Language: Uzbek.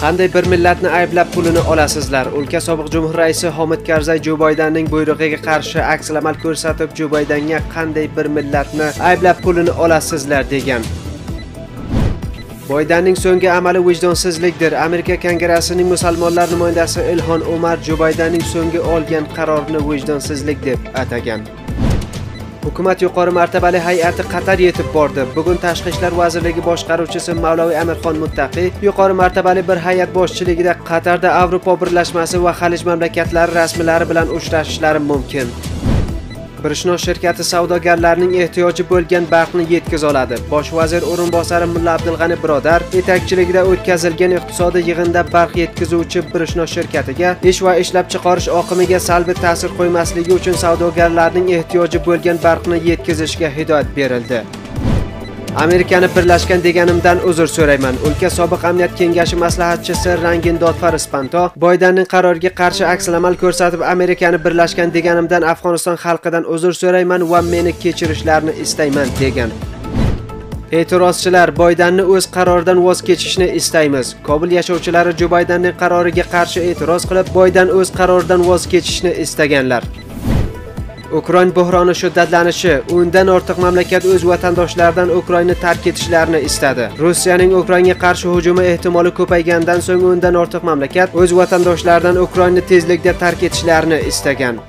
qanday bir millatni ayblab pulini olasizlar o'lka sobiq jumhur raisi homid karzay jo baydenning buyrug'iga qarshi aks amal ko'rsatib jo baydanga qanday bir millatni ayblab pulini olasizlar degan boydanning so'nggi amali vijdonsizlikdir. Amerika Kongressining musulmonlar nimoyandasi Ilhon Umar Jo Baydenning so'nggi olgan qarorini vijdonsizlik deb atagan. Hukumat yuqori martabali hay'ati Qatar yetib bordi. Bugun Tashqi ishlar vazirligi boshqaruvchisi Mavloviy Amirxon Muttaqi yuqori martabali bir hay'at boshchiligida Qatarda Yevropa birlashmasi va Xalij mamlakatlari rasmiylari bilan uchrashishlari mumkin. Birishno shirkati savdogarlarning ehtiyoji bo'lgan barqni yetkiza oladi. Bosh vazir o'rinbosari Mulla Abdulg'ani Birodar yetakchiligida o'tkazilgan iqtisodiy yig'inda barq yetkazuvchi Birishno shirkatiga ish va ishlab chiqarish oqimiga salbiy ta'sir qo'ymasligi uchun savdogarlarning ehtiyoji bo'lgan barqni yetkazishga hidoyat berildi. Amerikani birlashgan deganimdan uzr so'rayman. O'lka sobiq amniyat kengashi maslahatchisi Rangin Dodfar Ispanto Boydanning qaroriga qarshi aksil-amal ko'rsatib, Amerikani birlashgan deganimdan Afg'oniston xalqidan uzr so'rayman va meni kechirishlarini istayman degan. E'tirozchilar Boydanni o'z qaroridan voz kechishni istaymiz. Kobul yashovchilari Jo Baydanning qaroriga qarshi e'tiroz qilib, Boydan o'z qaroridan voz kechishni istaganlar. Ukrain bo'hroni shiddatlanishi, o'ndan ortiq mamlakat o'z vatandoshlaridan Ukrainani tark etishlarini istadi. Rossiyaning Ukrainaga qarshi hujumi ehtimoli ko'paygandan so'ng o'ndan ortiq mamlakat o'z vatandoshlaridan Ukrainani tezlikda tark etishlarini istagan.